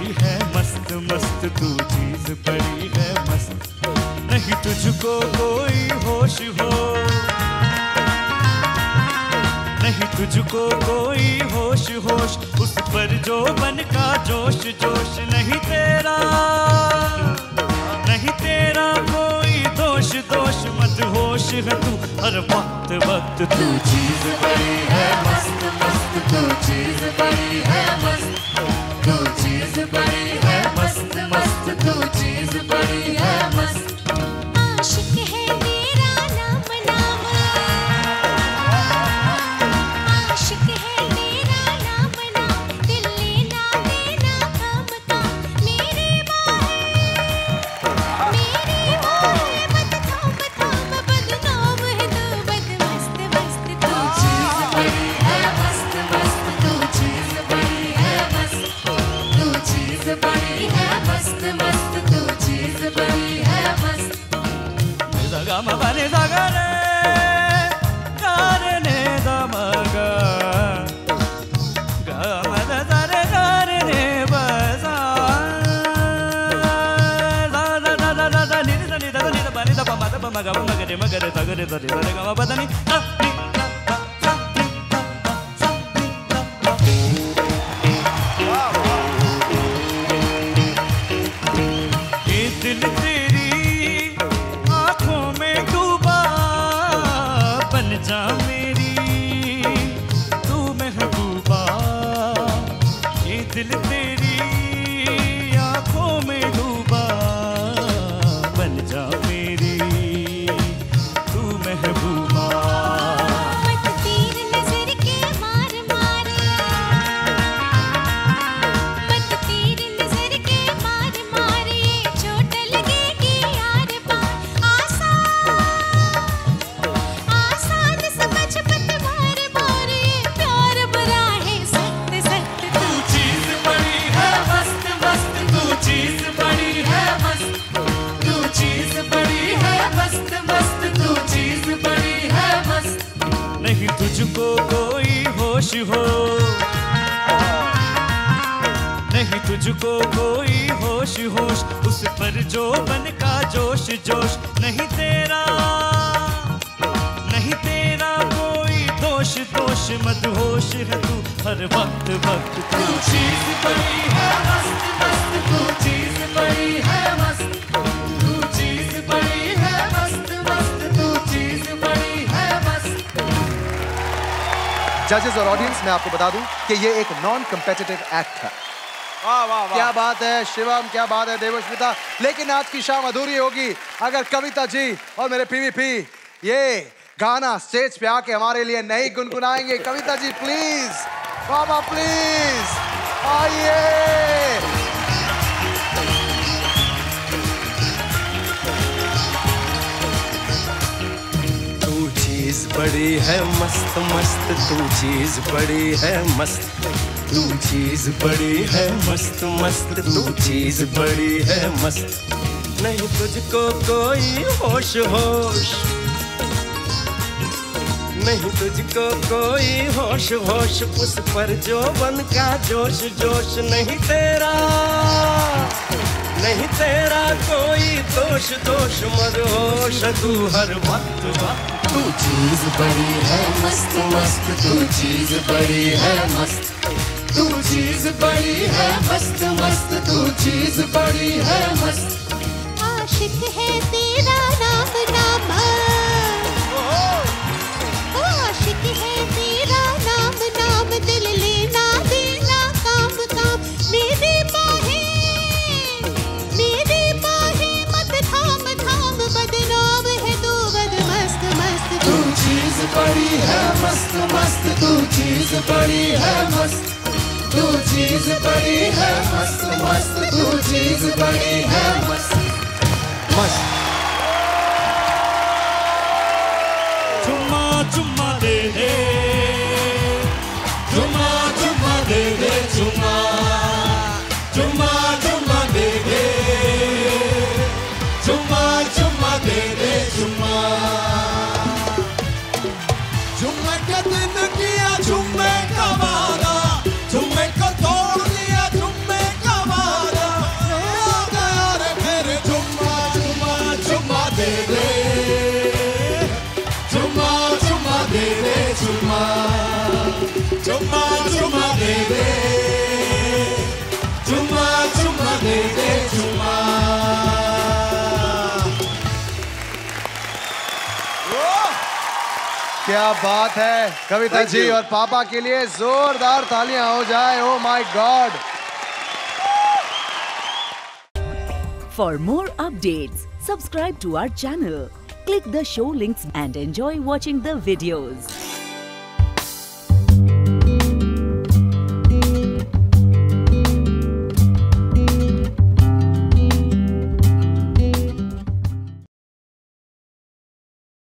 बड़ी है मस्त मस्त तू चीज़ बड़ी है मस्त। नहीं तुझको कोई होश हो। नहीं तुझको कोई होश होश, उस पर जो बन का जोश जोश नहीं तेरा। नहीं तेरा कोई दोष दोष मत होश है तू, हर वक्त वक्त तू चीज़ बड़ी है मस्त मस्त तू चीज़ बड़ी है। మగ మగరి మగరి తగరి తరి తరి గవ బదని होश हो। नहीं तुझको कोई होश होश उस पर जो मन का जोश जोश नहीं तेरा नहीं तेरा कोई दोष दोष मत होश है तू हर वक्त वक्त तू चीज़ पड़ी है। जजेस और ऑडियंस मैं आपको बता दूँ कि ये एक नॉन कम्पेटिटिव एक्ट है। वाह वाह वाह। क्या बात है शिवम क्या बात है देवस्मिता लेकिन आज की शाम अधूरी होगी अगर कविता जी और मेरे पीवीपी ये गाना स्टेज पे आके हमारे लिए नहीं गुनगुनाएँगे। Kavita ji please Baba please आइए। चीज़ बड़ी है मस्त मस्त, तू चीज़ बड़ी है मस्त। तू चीज़ बड़ी है मस्त मस्त, तू चीज़ बड़ी है मस्त। नहीं तुझको कोई होश होश। नहीं तुझको कोई होश होश। उस पर जो बन का जोश जोश नहीं तेरा। नहीं तेरा कोई दोष दोष मरोश तू हर वक्त वक्त। तू चीज़ बड़ी है मस्त मस्त तू चीज़ बड़ी है मस्त। तू चीज़ बड़ी है मस्त मस्त तू चीज़ बड़ी है मस्त। आशिक है तेरा नाम नाम है मस्त मस्त, तू चीज़ बड़ी है मस्त। तू चीज़ बड़ी है मस्त मस्त, तू चीज़ बड़ी है मस्त। मस्त। चुम्मा चुम्मा दे दे। चुम्मा चुम्मा दे दे, चुम्मा। चुम्मा चुम्मा दे दे। चुम्मा चुम्मा दे दे। क्या बात है? कविता जी और पापा के लिए जोरदार तालियाँ हो जाए। ओ my God for more update subscribe to our channel click the show links and enjoy watching the videos